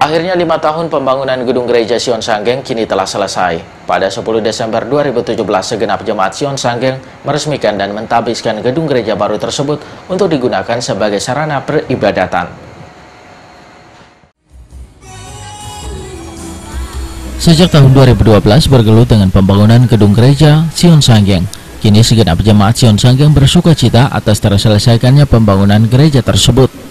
Akhirnya lima tahun pembangunan gedung gereja Sion Sanggeng kini telah selesai. Pada 10 Desember 2017, segenap jemaat Sion Sanggeng meresmikan dan mentabiskan gedung gereja baru tersebut untuk digunakan sebagai sarana peribadatan. Sejak tahun 2012 bergelut dengan pembangunan gedung gereja Sion Sanggeng. Kini segenap jemaat Sion Sanggeng bersuka cita atas terselesaikannya pembangunan gereja tersebut.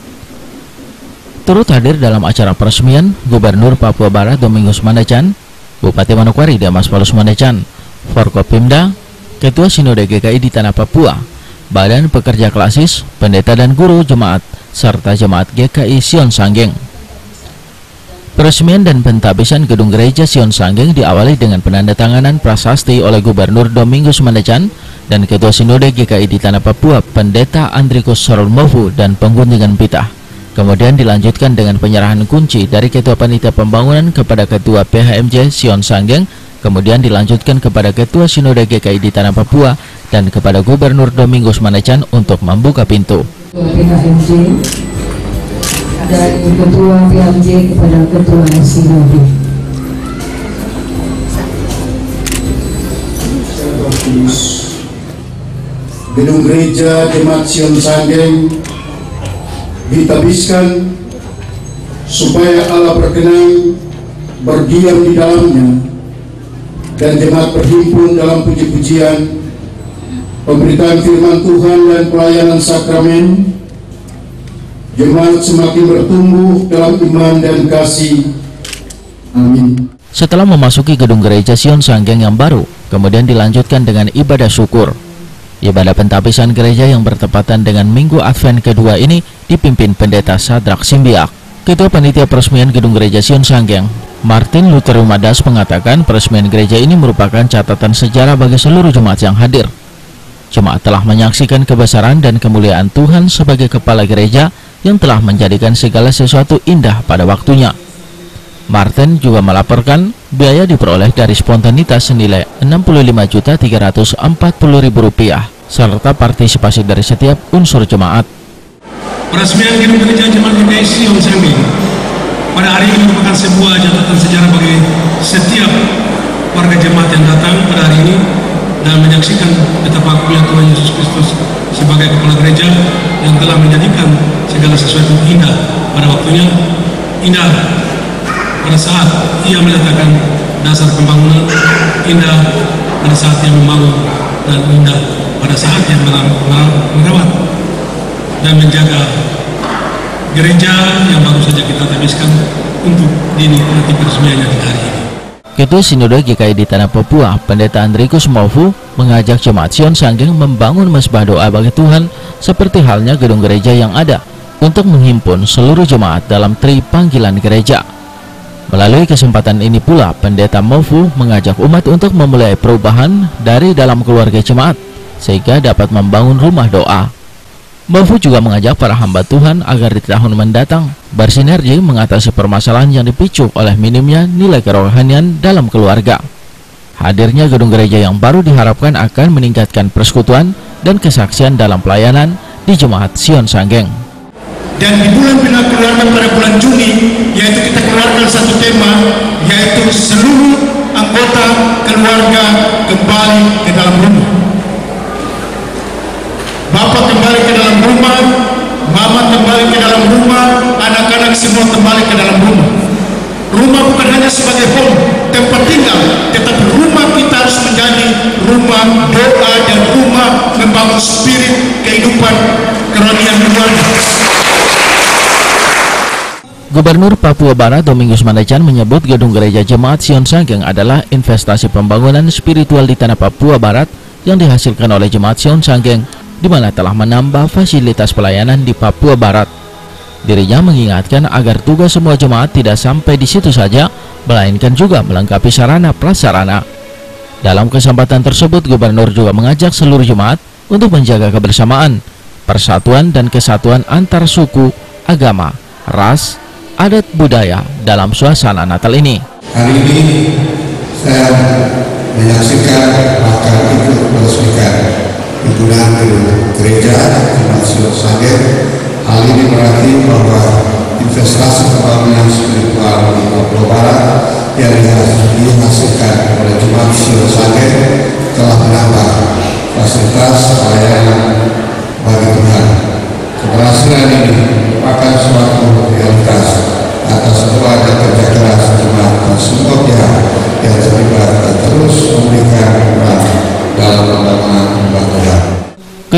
Turut hadir dalam acara peresmian Gubernur Papua Barat Domingus Mandacan, Bupati Manokwari Damas Palus Mandacan, Forkopimda, Ketua Sinode GKI di Tanah Papua, Badan Pekerja Klasis, Pendeta dan Guru Jemaat, serta Jemaat GKI Sion Sanggeng. Peresmian dan pentabisan gedung gereja Sion Sanggeng diawali dengan penandatanganan prasasti oleh Gubernur Domingus Mandacan dan Ketua Sinode GKI di Tanah Papua, Pendeta Andrikus Sorolmovu dan pengguntingan pitah. Kemudian dilanjutkan dengan penyerahan kunci dari Ketua Panitia Pembangunan kepada Ketua PHMJ Sion Sanggeng, kemudian dilanjutkan kepada Ketua Sinode GKI di Tanah Papua dan kepada Gubernur Domingus Manecan untuk membuka pintu. PHMJ dari Ketua PHMJ kepada Ketua Sinode. Gedung Gereja Jemaat Sion Sanggeng ditabiskan supaya Allah berkenan berdiam di dalamnya dan jemaat berhimpun dalam puji-pujian pemberitaan firman Tuhan dan pelayanan sakramen. Jemaat semakin bertumbuh dalam iman dan kasih. Amin. Setelah memasuki gedung gereja Sion Sanggeng yang baru kemudian dilanjutkan dengan ibadah syukur. Ibadah pentabisan gereja yang bertepatan dengan Minggu Advent kedua ini dipimpin Pendeta Sadrak Simbiak. Ketua Panitia Peresmian Gedung Gereja Sion Sanggeng, Martin Luther Rumadas mengatakan peresmian gereja ini merupakan catatan sejarah bagi seluruh jemaat yang hadir. Jemaat telah menyaksikan kebesaran dan kemuliaan Tuhan sebagai kepala gereja yang telah menjadikan segala sesuatu indah pada waktunya. Martin juga melaporkan biaya diperoleh dari spontanitas senilai Rp65.340.000 serta partisipasi dari setiap unsur jemaat. Peresmian gedung gereja jemaat GKI Sion Sembi pada hari ini merupakan sebuah catatan sejarah bagi setiap warga jemaat yang datang pada hari ini dan menyaksikan betapa akunya Tuhan Yesus Kristus sebagai kepala gereja yang telah menjadikan segala sesuatu indah pada waktunya. Indah pada saat ia meletakkan dasar pembangunan indah pada saat ia membangun dan indah pada saat yang merawat dan menjaga gereja yang baru saja kita habiskan untuk dinikmati peresmiannya di hari ini. Ketua Sinode GKI di Tanah Papua, Pendeta Andrikus Maufu, mengajak jemaat Sion Sanggeng membangun mesbah doa bagi Tuhan seperti halnya gedung gereja yang ada untuk menghimpun seluruh jemaat dalam tri panggilan gereja. Melalui kesempatan ini pula, Pendeta Maufu mengajak umat untuk memulai perubahan dari dalam keluarga jemaat sehingga dapat membangun rumah doa. Mahfud juga mengajak para hamba Tuhan agar di tahun mendatang bersinergi mengatasi permasalahan yang dipicu oleh minimnya nilai kerohanian dalam keluarga. Hadirnya gedung gereja yang baru diharapkan akan meningkatkan persekutuan dan kesaksian dalam pelayanan di Jemaat Sion Sanggeng. Dan di bulan keluarga pada bulan Juni, yaitu kita keluarkan satu tema, yaitu seluruh anggota keluarga kembali ke dalam rumah. Bapak kembali ke dalam rumah, Mama kembali ke dalam rumah, anak-anak semua kembali ke dalam rumah. Rumah bukan hanya sebagai home, tempat tinggal, tetapi rumah kita harus menjadi rumah doa dan rumah membangun spirit kehidupan kerohanian keluarga. Gubernur Papua Barat Domingus Mandacan menyebut gedung gereja Jemaat Sion Sanggeng adalah investasi pembangunan spiritual di tanah Papua Barat yang dihasilkan oleh Jemaat Sion Sanggeng di mana telah menambah fasilitas pelayanan di Papua Barat. Dirinya mengingatkan agar tugas semua jemaat tidak sampai di situ saja, melainkan juga melengkapi sarana prasarana. Dalam kesempatan tersebut, Gubernur juga mengajak seluruh jemaat untuk menjaga kebersamaan, persatuan dan kesatuan antar suku, agama, ras, adat budaya dalam suasana Natal ini. Hari ini saya menyaksikan bahkan ikut meresmikan pimpinan gereja Jemaat Sager. Hal ini berarti bahwa investasi pembangunan spiritual Papua Barat yang dihasilkan oleh Jemaat Sion Sanggen telah menambah fasilitas pelayanan bagi Tuhan. Keberhasilan ini merupakan suatu realitas atas doa dan kerja keras jemaat dan semua pihak yang terlibat dan terus memberikan peran dalam pembangunan rumah Tuhan.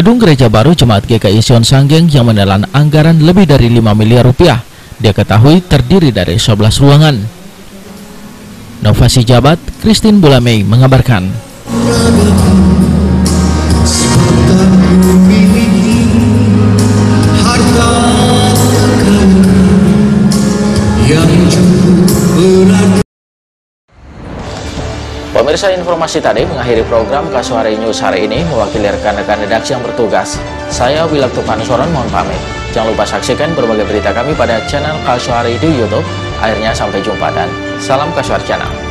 Gedung gereja baru Jemaat GKI Sion Sanggeng yang menelan anggaran lebih dari 5 miliar rupiah. Dia ketahui terdiri dari 11 ruangan. Novasi Jabat, Christine Bulamei mengabarkan. Pemirsa informasi tadi mengakhiri program Kasuari News hari ini mewakili rekan-rekan redaksi yang bertugas. Saya Wilak Tupanusoron mohon pamit. Jangan lupa saksikan berbagai berita kami pada channel Kasuari di Youtube. Akhirnya sampai jumpa dan salam Kasuari Channel.